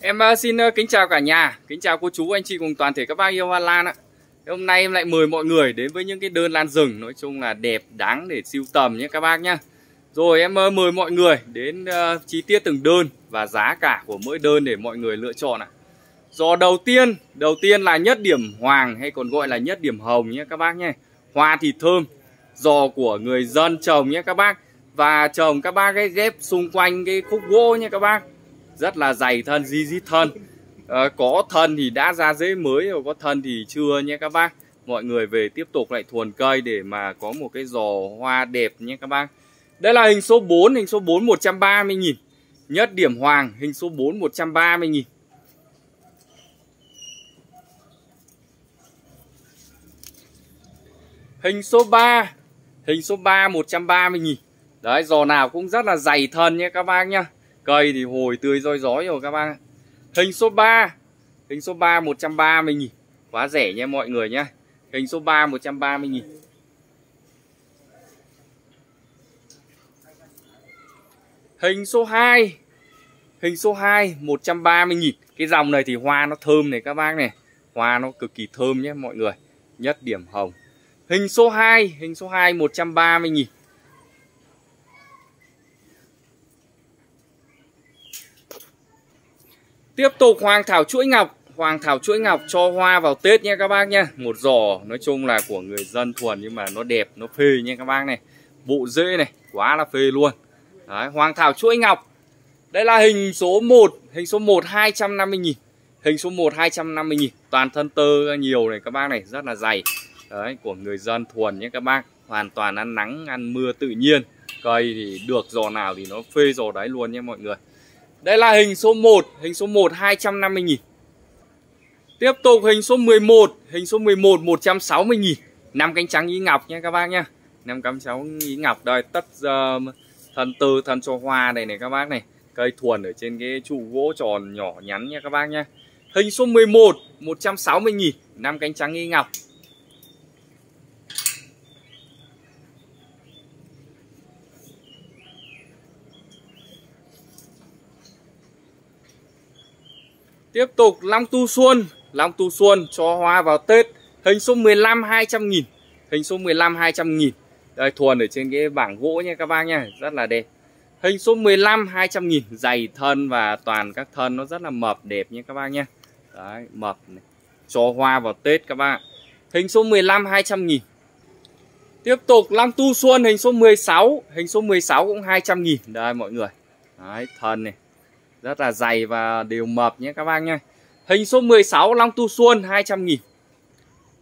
Em ờ, xin ờ, kính chào cả nhà, kính chào cô chú, anh chị cùng toàn thể các bác yêu hoa lan ạ. Hôm nay em lại mời mọi người đến với những cái đơn lan rừng nói chung là đẹp, đáng để siêu tầm nhé các bác nhá. Rồi em ờ, mời mọi người đến uh, chi tiết từng đơn và giá cả của mỗi đơn để mọi người lựa chọn ạ. Do đầu tiên, đầu tiên là nhất điểm hoàng hay còn gọi là nhất điểm hồng nhé các bác nhé. Hoa thì thơm, giò của người dân trồng nhé các bác. Và trồng các bác cái ghép xung quanh cái khúc gỗ nhé các bác rất là dày thân di dít thân. À, có thân thì đã ra rễ mới rồi có thân thì chưa nhé các bác. Mọi người về tiếp tục lại thuần cây để mà có một cái giò hoa đẹp nhé các bác. Đây là hình số 4 hình số 4 130 nghìn. Nhất điểm hoàng hình số 4 130 nghìn. Hình số 3 Hình số 3 130 nghìn. Đấy giò nào cũng rất là dày thân nhé các bác nhá. Cây thì hồi tươi roi rói rồi các bác Hình số 3 Hình số 3 130 nghìn. Quá rẻ nha mọi người nhá. Hình số 3 130 nghìn. Hình số 2 Hình số 2 130 nghìn. Cái dòng này thì hoa nó thơm này các bác này. Hoa nó cực kỳ thơm nhé mọi người. Nhất điểm hồng. Hình số 2 Hình số 2 130 nghìn. Tiếp tục Hoàng Thảo chuỗi ngọc. Hoàng Thảo chuỗi ngọc cho hoa vào Tết nha các bác nhé Một giỏ nói chung là của người dân thuần Nhưng mà nó đẹp, nó phê nha các bác này. Bộ rễ này, quá là phê luôn. Đấy, Hoàng Thảo chuỗi ngọc. Đây là hình số 1 Hình số 1 250 nghìn. Hình số 1 250 nghìn. Toàn thân tơ nhiều này các bác này Rất là dày. Đấy, của người dân thuần nhé các bác. Hoàn toàn ăn nắng, ăn mưa tự nhiên. Cây thì được giò nào thì nó phê giò đấy luôn nhé mọi người đây là hình số 1, hình số 1 250 000 Tiếp tục hình số 11, hình số 11 160 000 năm cánh trắng ý ngọc nha các bác nha. năm cánh trắng ý ngọc đây tất ờ, uh, thân tư thân cho hoa này này các bác này. Cây thuần ở trên cái trụ gỗ tròn nhỏ nhắn nha các bác nha. Hình số 11 160 000 năm cánh trắng ý ngọc. Tiếp tục Long Tu Xuân. Long Tu Xuân cho hoa vào Tết. Hình số 15 200 nghìn. Hình số 15 200 nghìn. Đây, thuần ở trên cái bảng gỗ nha các bác nha. Rất là đẹp. Hình số 15 200 nghìn. Dày thân và toàn các thân nó rất là mập, đẹp nha các bác nha. Đấy, mập này. Cho hoa vào Tết các bác. Hình số 15 200 nghìn. Tiếp tục Long Tu Xuân, hình số 16 Hình số 16 cũng 200 nghìn. Đây, mọi người. Đấy, thân này rất là dày và đều mập nhé các bác nhé. Hình số 16 Long Tu Xuân 200 nghìn.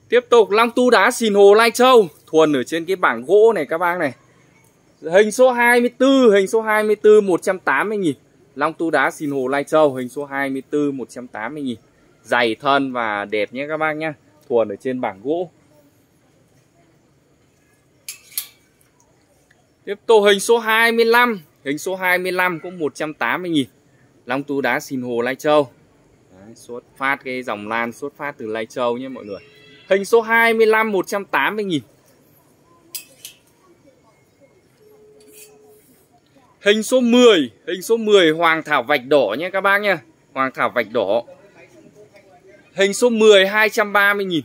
Tiếp tục, Long Tu đá xìn hồ, Lai Châu. Thuần ở trên cái bảng gỗ này các bác này. Hình số 24 Hình số 24 180 nghìn. Long Tu đá xìn hồ, Lai Châu, Hình số 24 180 nghìn. Dày thân và đẹp nhé các bác nhé. Thuần ở trên bảng gỗ. Tiếp tục, hình số 25 Hình số 25 cũng 180 nghìn. Long tu đá xin hồ Lai Châu. Đấy, xuất phát cái dòng lan xuất phát từ Lai Châu nhé mọi người. Hình số 25 180 nghìn. Hình số 10 Hình số 10 Hoàng Thảo Vạch Đỏ nhé các bác nhé. Hoàng Thảo Vạch Đỏ. Hình số 10 230 nghìn.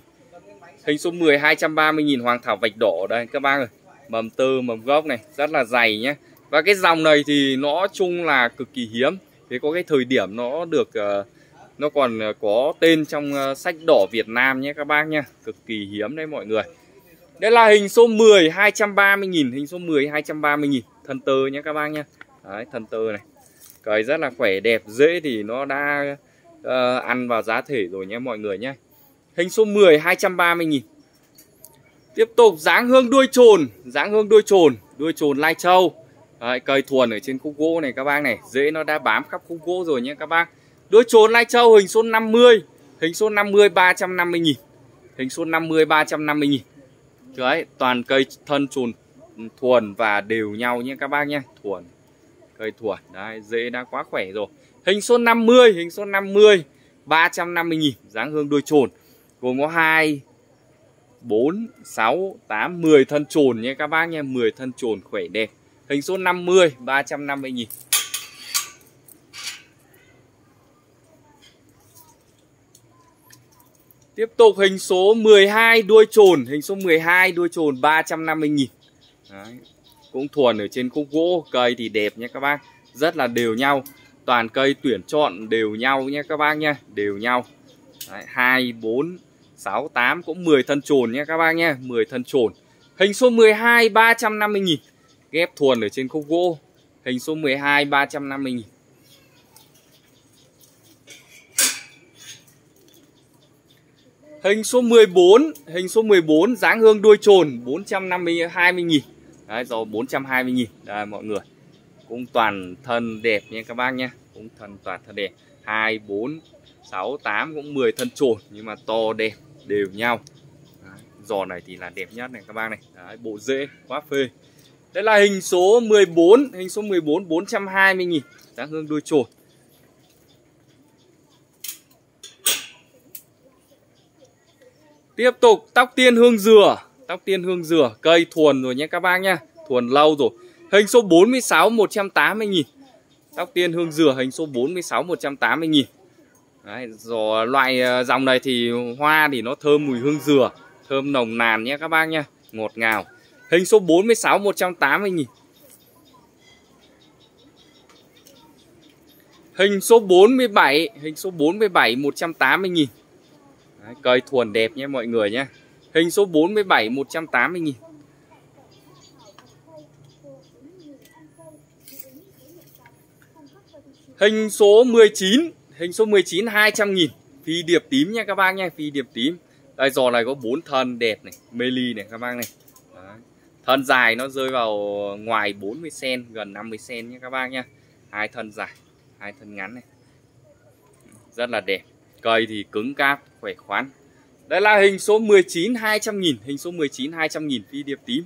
Hình số 10 230 nghìn Hoàng Thảo Vạch Đỏ. Đây các bác ơi. Mầm tơ mầm gốc này rất là dày nhé. Và cái dòng này thì nó chung là cực kỳ hiếm thế có cái thời điểm nó được uh, nó còn ờ, có tên trong ờ, sách đỏ Việt Nam nhé các bác nhé. Cực kỳ hiếm đấy mọi người. Đây là hình số 10 230 nghìn hình số 10 230 nghìn. Thân tơ nhé các bác nhé. Đấy thân tơ này. Cởi rất là khỏe đẹp dễ thì nó đã uh, ăn vào giá thể rồi nhé mọi người nhé. Hình số 10 230 nghìn. Tiếp tục dáng hương đuôi trồn dáng hương đuôi trồn đuôi trồn lai châu. Đấy, cây thuần ở trên khúc gỗ này các bác này. Dễ nó đã bám khắp khúc gỗ rồi nhé các bác. Đuôi trốn Lai Châu hình số 50 Hình số 50 350 nghìn. Hình số 50 350 nghìn. Đấy, toàn cây thân trùn ừ, thuần và đều nhau nhé các bác nhé. Thuần Cây thuần, đấy, dễ đã quá khỏe rồi. Hình số 50, hình số 50 350 nghìn. Dáng hương đuôi trồn. Gồm có 2 4, 6, 8, 10 thân trồn nhé các bác nhé. 10 thân trồn khỏe đẹp. Hình số 50 350 nghìn. Tiếp tục hình số 12 đuôi trồn, hình số 12 đuôi trồn 350 nghìn. Đấy. Cũng thuần ở trên khúc gỗ, cây thì đẹp nha các bác. Rất là đều nhau Toàn cây tuyển chọn đều nhau nha các bác nha Đều nhau. Đấy, 2, 4, 6, 8 cũng 10 thân trồn nha các bác nha 10 thân trồn. Hình số 12 350 nghìn. Ghép thuần ở trên khúc gỗ. Hình số 12 350 nghìn. Hình số 14, hình số 14 dáng hương đuôi trồn 450 20 000 Đấy, rồi 420 000 Đây mọi người. Cũng toàn thân đẹp nha các bác nhé Cũng thân toàn thân đẹp. 2, 4, 6, 8 cũng 10 thân trồn Nhưng mà to đẹp, đều nhau. Đấy, Giò này thì là đẹp nhất này các bác này. Đấy, Bộ rễ, quá phê. Đây là hình số 14 Hình số 14 420 nghìn. Dáng hương đuôi trồn Tiếp tục tóc tiên hương dừa. Tóc tiên hương dừa Cây thuần rồi nhé các bác nhá. Thuần lâu rồi. Hình số 46 180 nghìn. Tóc tiên hương dừa hình số 46 180 nghìn. Đấy, rồi loại ờ, dòng này thì hoa thì nó thơm mùi hương dừa Thơm nồng nàn nhé các bác nhá. Ngọt ngào. Hình số 46 180 nghìn. Hình số 47 Hình số 47 180 nghìn. Đấy, cây thuần đẹp nhé mọi người nhé. Hình số 47 180 nghìn. Hình số 19 Hình số 19 200 nghìn. Phi điệp tím nha các bác nha Phi điệp tím. Đây giò này có bốn thân đẹp này Mê ly này các bác này. Đấy. Thân dài nó rơi vào ngoài 40cm Gần 50cm nhé các bác nhé. Hai thân dài hai thân ngắn này. Rất là đẹp. Cây thì cứng cáp, khỏe khoắn. Đây là hình số 19 200 nghìn Hình số 19 200 nghìn phi điệp tím.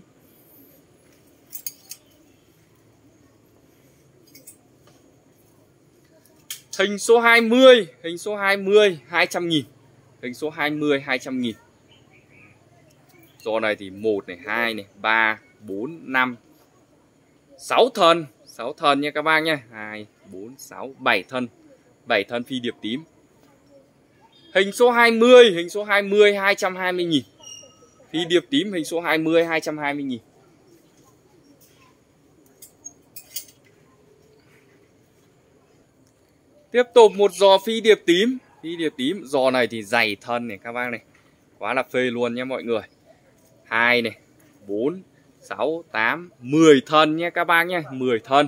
Hình số 20 Hình số 20 200 nghìn. Hình số 20 200 nghìn do này thì 1 này 2 này 3 4 5 6 thân. 6 thân nha các bác nhé 2 4 6 7 thân. 7 thân phi điệp tím. Hình số 20, hình số 20 220 nghìn. Phi điệp tím hình số 20 220 nghìn. Tiếp tục một giò phi điệp tím. Phi điệp tím, giò này thì dày thân này các bác này. Quá là phê luôn nha mọi người. 2 này, 4, 6, 8, 10 thân nhé các bác nhé 10 thân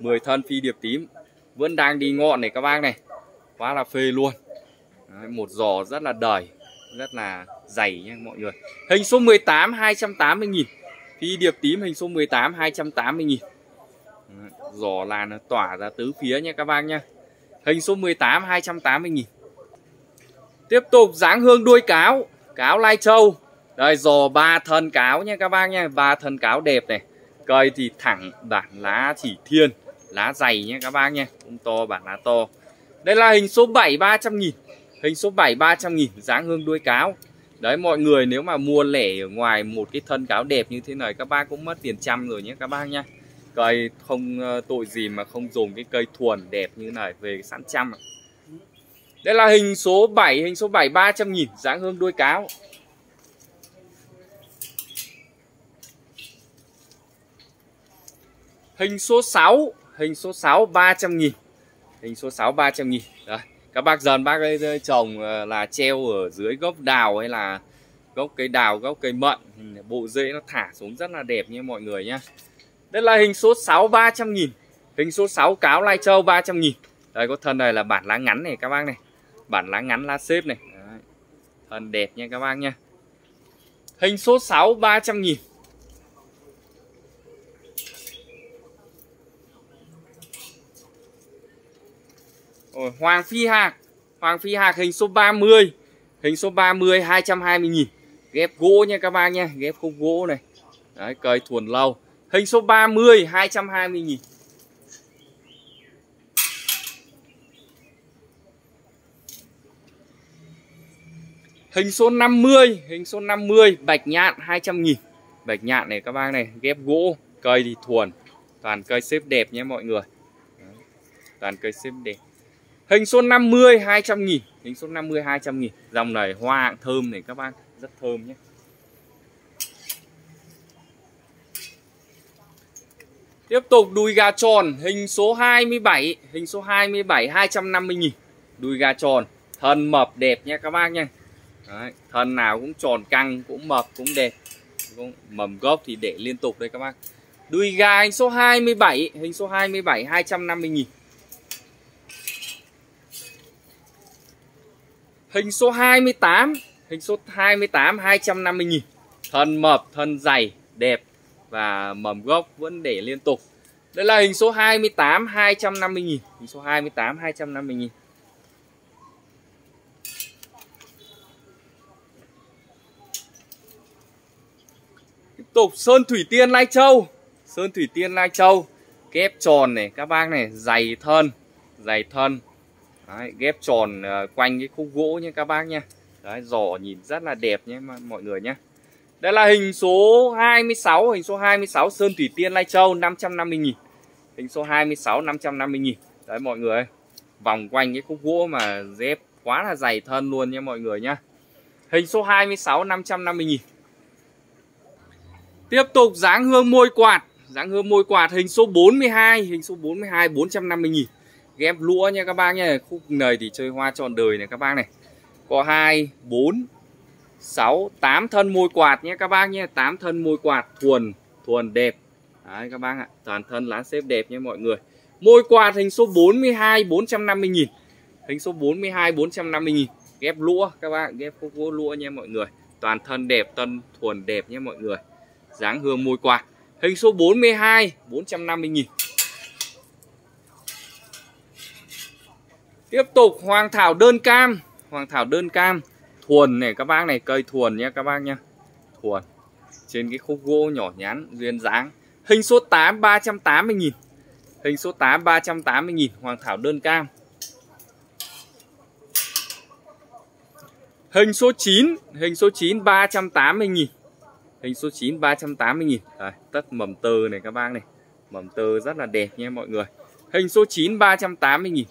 10 thân phi điệp tím. Vẫn đang đi ngọn này các bác này Quá là phê luôn. Đấy, một giò rất là đời rất là dày nha mọi người. Hình số 18 280 nghìn. Phi điệp tím hình số 18 280 nghìn. Giò là nó tỏa ra tứ phía nha các bác nhé. Hình số 18 280 nghìn. Tiếp tục dáng hương đuôi cáo cáo lai châu đây dò ba thân cáo nha các bác nha ba thân cáo đẹp này. Cây thì thẳng bản lá chỉ thiên. Lá dày nha các bác nha cũng to bản lá to. Đây là hình số 7 300 nghìn. Hình số 7 300 nghìn dáng hương đuôi cáo. Đấy mọi người nếu mà mua lẻ ở ngoài một cái thân cáo đẹp như thế này các bác cũng mất tiền trăm rồi nhé các bác nhá Cây không ờ, tội gì mà không dùng cái cây thuần đẹp như này về sẵn trăm Đây là hình số 7, hình số 7 300 nghìn dáng hương đuôi cáo. Hình số 6, hình số 6 300 nghìn. Hình số 6 300 nghìn. Đấy các bác dần bác ấy trồng ờ, là treo ở dưới gốc đào hay là gốc cây đào gốc cây mận. Bộ rễ nó thả xuống rất là đẹp nha mọi người nhá. Đây là hình số 6 300 nghìn. Hình số 6 cáo lai châu 300 nghìn. Đây có thân này là bản lá ngắn này các bác này. Bản lá ngắn lá xếp này. Đấy. thân đẹp nha các bác nha hình số 6 300 nghìn. Rồi, Hoàng Phi Hạc Hoàng Phi Hạc hình số 30 Hình số 30 220 nghìn. Ghép gỗ nha các bác nha. Ghép khúc gỗ này. Đấy cây thuần lâu Hình số 30 220 nghìn. Hình số 50 Hình số 50 Bạch nhạn 200 nghìn. Bạch nhạn này các bác này Ghép gỗ Cây thì thuần. Toàn cây xếp đẹp nhé mọi người. Đấy. Toàn cây xếp đẹp. Hình số 50 200 nghìn. Hình số 50 200 nghìn. Dòng này hoa thơm này các bác Rất thơm nhé. Tiếp tục đùi gà tròn. Hình số 27 Hình số 27 250 nghìn. Đùi gà tròn. Thân mập đẹp nha các bác nha Đấy, Thân nào cũng tròn căng Cũng mập cũng đẹp. Mầm gốc thì để liên tục đây các bác. Đùi gà hình số 27 Hình số 27 250 nghìn. Hình số 28 Hình số 28 250 nghìn. Thân mập, thân dày, đẹp Và mầm gốc vẫn để liên tục. Đây là hình số 28 250 nghìn. Hình số 28 250 nghìn. Tiếp tục Sơn Thủy Tiên Lai Châu. Sơn Thủy Tiên Lai Châu Kép tròn này các bác này Dày thân Dày thân. Đấy, ghép tròn ờ, quanh cái khúc gỗ nhé các bác nhé. Đấy, giỏ nhìn rất là đẹp nhé mọi người nhé. Đây là hình số 26 Hình số 26 Sơn Thủy Tiên Lai Châu 550 nghìn. Hình số 26 550 nghìn. Đấy mọi người Vòng quanh cái khúc gỗ mà dép quá là dày thân luôn nha mọi người nhé. Hình số 26 550 nghìn. Tiếp tục dáng hương môi quạt. Dáng hương môi quạt hình số 42 Hình số 42 450 nghìn ghép lũa nha các bác nhé khúc này thì chơi hoa trọn đời này các bác này. Có 2 4 6 8 thân môi quạt nhé các bác nhé 8 thân môi quạt, thuần thuần đẹp. Đấy các bác ạ, toàn thân lá xếp đẹp nhé mọi người. Môi quạt hình số 42 450 nghìn. Hình số 42 450 nghìn. Ghép lũa các bác ghép khúc gỗ lũa nha mọi người. Toàn thân đẹp, tân, thuần đẹp nhé mọi người. Dáng hương môi quạt. Hình số 42 450 nghìn. Tiếp tục hoàng thảo đơn cam. Hoàng thảo đơn cam. Thuần này các bác này cây thuần nhé các bác nhé. Thuần. Trên cái khúc gỗ nhỏ nhắn duyên dáng. Hình số 8 380 nghìn. Hình số 8 380 nghìn Hoàng thảo đơn cam. Hình số 9 Hình số 9 380 nghìn. Hình số 9 380 nghìn. Đấy, Tất mầm tơ này các bác này. Mầm tơ rất là đẹp nha mọi người. Hình số 9 380 nghìn.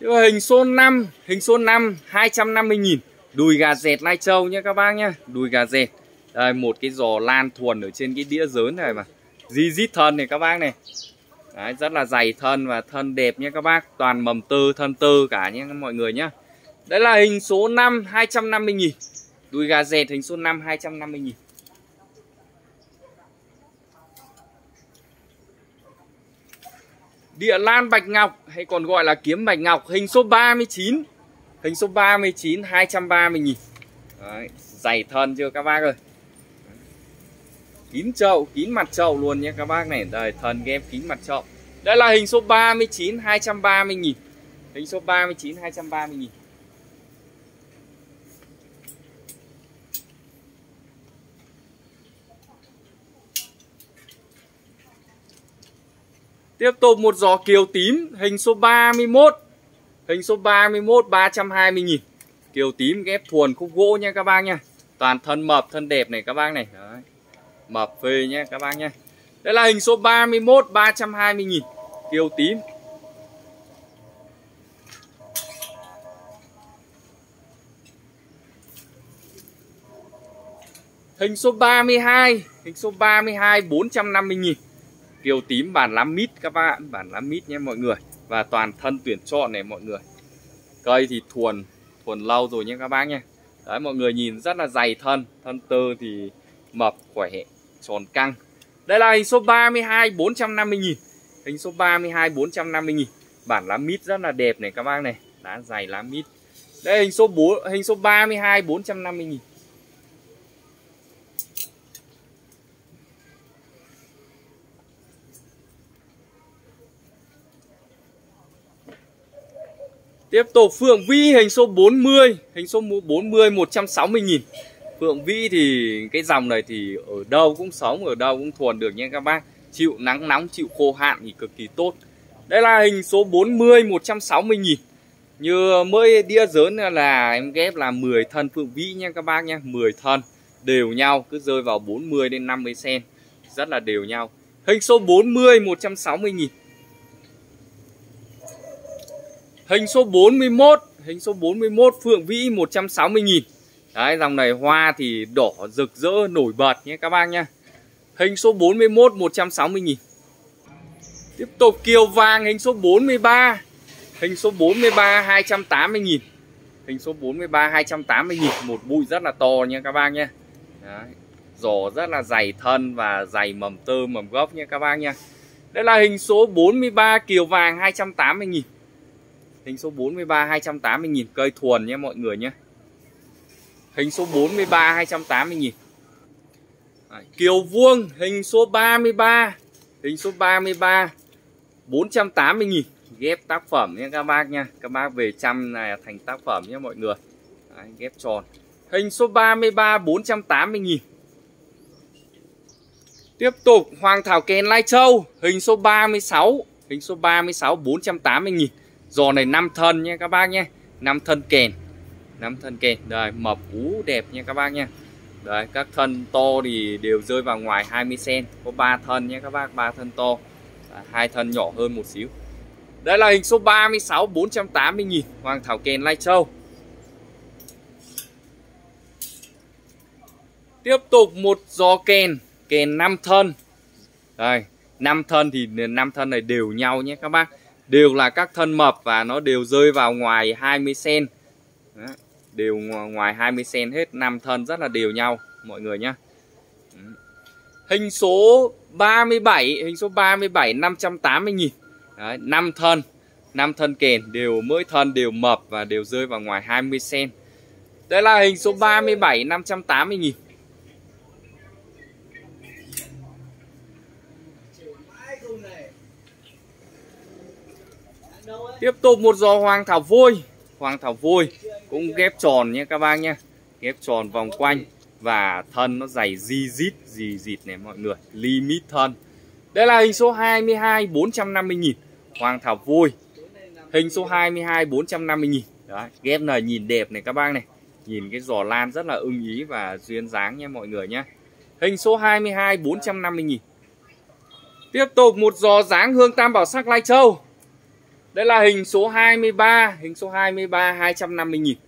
Hình số 5 Hình số 5 250.000 Đùi gà dẹt Lai Châu nhé các bác nhé. Đùi gà dẹt. Đây một cái giò lan thuần ở trên cái đĩa dớn này mà. Di dít thân này các bác này. Đấy, Rất là dày thân và thân đẹp nhé các bác. Toàn mầm tơ thân tơ cả nhé mọi người nhé. Đấy là hình số 5 250 nghìn. Đùi gà dẹt hình số 5 250 nghìn. Địa lan bạch ngọc hay còn gọi là kiếm bạch ngọc hình số 39 Hình số 39 230 nghìn. Đấy, Dày thân chưa các bác ơi? Kín chậu, kín mặt chậu luôn nhé các bác này. Đây thân ghép kín mặt chậu Đây là hình số 39 230 nghìn. Hình số 39 230 nghìn. Tiếp tục một giò kiều tím, hình số 31 Hình số 31 320 nghìn. Kiều tím ghép thuần khúc gỗ nha các bác nha. Toàn thân mập, thân đẹp này các bác này. Đấy. Mập phê nha các bác nha. Đây là hình số 31 320 nghìn. Kiều tím. Hình số 32 Hình số 32 450 nghìn kiều tím bản lá mít các bạn bản lá mít nhé mọi người, và toàn thân tuyển chọn này mọi người. Cây thì thuần thuần lâu rồi nhé các bác nhé. Đấy, mọi người nhìn rất là dày thân thân tơ thì mập, khỏe, tròn căng. Đây là hình số 32 450 nghìn. Hình số 32 450 nghìn. Bản lá mít rất là đẹp này các bác này. Lá dày lá mít. Đây hình số 4 hình số 32 450 nghìn. Tiếp tục Phượng Vi hình số 40 Hình số 40 160 nghìn. Phượng Vi thì cái dòng này thì ở đâu cũng sống Ở đâu cũng thuần được nha các bác. Chịu nắng nóng, chịu khô hạn thì cực kỳ tốt. Đây là hình số 40 160 nghìn. Như mới đĩa dớn là em ghép là 10 thân Phượng Vi nha các bác nha 10 thân. Đều nhau cứ rơi vào 40 đến 50 cm Rất là đều nhau. Hình số 40 160 nghìn. Hình số 41 Hình số 41 Phượng Vĩ 160.000 Đấy, dòng này hoa thì đỏ rực rỡ, nổi bật nhé các bác nhé. Hình số 41 160.000 Tiếp tục, kiều vàng, hình số 43 Hình số 43 280.000 Hình số 43 280.000 Một bụi rất là to nha các bác nhé. Đấy. Giò rất là dày thân và dày mầm tơ, mầm gốc nha các bác nha. Đây là hình số 43 kiều vàng 280.000 Hình số 43 280.000 cây thuần nhé mọi người nhé. Hình số 43 280.000 Kiều vuông hình số 33 Hình số 33 480.000 ghép tác phẩm nhé các bác nha các bác về trăm này thành tác phẩm nhé mọi người. Đấy, ghép tròn. Hình số 33 480.000 tiếp tục Hoàng Thảo Kèn Lai Châu hình số 36 hình số 36 480.000 giò này năm thân nha các bác nhé. Năm thân kèn năm thân kèn đây mập ú đẹp nha các bác nha Đấy, các thân to thì đều rơi vào ngoài 20 cm có 3 thân nhé các bác 3 thân to. Hai thân nhỏ hơn một xíu. Đây là hình số 36 480 nghìn. Hoàng Thảo Kèn Lai Châu. Tiếp tục một giò kèn Kèn 5 thân. Đây 5 thân thì 5 thân này đều nhau nhé các bác. Đều là các thân mập và nó đều rơi vào ngoài 20 cm Đều ngoài 20 cm hết năm thân rất là đều nhau mọi người nhé Hình số 37 Hình số 37 580 nghìn. Đấy, 5 thân 5 thân kèn đều mỗi thân đều mập và đều rơi vào ngoài 20 cm Đây là hình số 37 580 nghìn. Tiếp tục một giò hoàng thảo vôi. Hoàng thảo vôi cũng ghép tròn nhé các bác nhé. Ghép tròn vòng quanh Và thân nó dày di dít gì dịt này mọi người. Limit thân. Đây là hình số 22 450 nghìn. Hoàng thảo vôi. Hình số 22 450 nghìn. Đấy, ghép này nhìn đẹp này các bác này. Nhìn cái giò lan rất là ưng ý và duyên dáng nha mọi người nhé. Hình số 22 450 nghìn. Tiếp tục một giò dáng hương tam bảo sắc Lai Châu. Đây là hình số 23 Hình số 23 250 nghìn.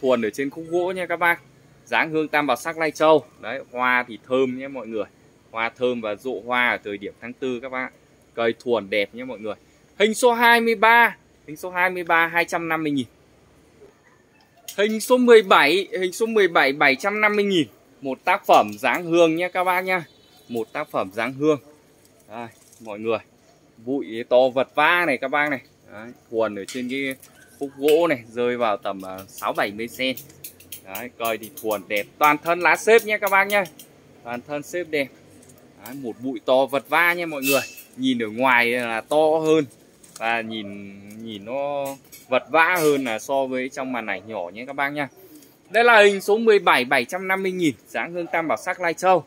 Thuần ở trên khúc gỗ nha các bác. Dáng hương tam bảo sắc Lai Châu. Đấy hoa thì thơm nhé mọi người. Hoa thơm và rộ hoa ở thời điểm tháng 4 các bác. Cây thuần đẹp nhé mọi người. Hình số 23 Hình số 23 250 nghìn. Hình số 17 Hình số 17 750 nghìn. Một tác phẩm dáng hương nhé các bác nhá. Một tác phẩm dáng hương. Đây, Mọi người. Bụi to vật va này các bác này. Đấy, quần ở trên cái khúc gỗ này Rơi vào tầm à, 6-70 cm Đấy, Cây thì thuần đẹp Toàn thân lá xếp nha các bác nhá. Toàn thân xếp đẹp. Đấy, Một bụi to vật va nha mọi người. Nhìn ở ngoài là to hơn và nhìn nhìn nó vật vã hơn là so với trong màn ảnh nhỏ nhé các bác nhá. Đây là hình số 17 750 000 dáng hương tam bảo sắc Lai Châu.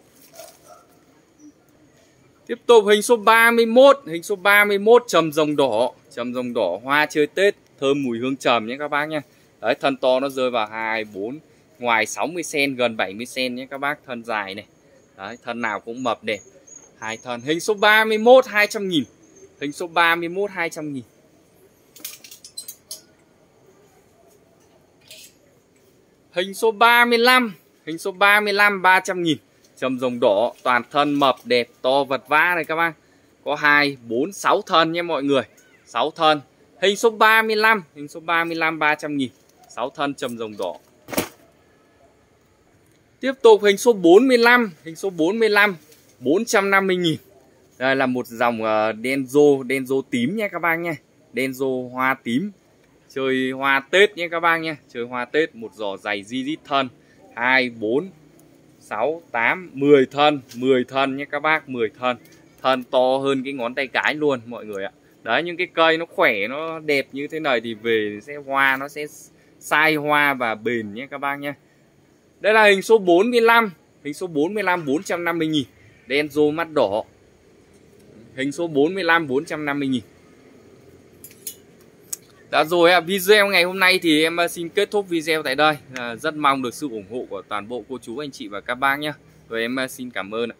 Tiếp tục hình số 31 Hình số 31 trầm rồng đỏ. Trầm rồng đỏ hoa chơi Tết Thơm mùi hương trầm nhé các bác nhé. Đấy thân to nó rơi vào 2, 4 Ngoài 60cm gần 70cm nhé các bác Thân dài này. Đấy thân nào cũng mập đẹp. Hai thân Hình số 31 200 nghìn. Hình số 31 200 nghìn. Hình số 35 Hình số 35 300 nghìn. Trầm rồng đỏ toàn thân mập đẹp to vật vã này các bác. Có 2, 4, 6 thân nhé mọi người. 6 thân. Hình số 35 Hình số 35 300 nghìn. 6 thân trầm rồng đỏ. Tiếp tục hình số 45 Hình số 45 450 nghìn. Đây là một dòng uh, Denzo, Denzo tím nha các bác nha. Denzo hoa tím. Chơi hoa Tết nha các bác nha. Chơi hoa Tết, một giỏ dày di dít thân. 2, 4, 6, 8, 10 thân. 10 thân nha các bác, 10 thân. Thân to hơn cái ngón tay cái luôn mọi người ạ. Đấy, những cái cây nó khỏe, nó đẹp như thế này thì về sẽ hoa nó sẽ sai hoa và bền nhé các bác nhé. Đây là hình số 45 Hình số 45 450 nghìn. Denzo mắt đỏ. Hình số 45 450 nghìn. Đã rồi video ngày hôm nay thì em ờ, xin kết thúc video tại đây. Ờ, rất mong được sự ủng hộ của toàn bộ cô chú anh chị và các bác nhé. Rồi em ờ, xin cảm ơn ạ.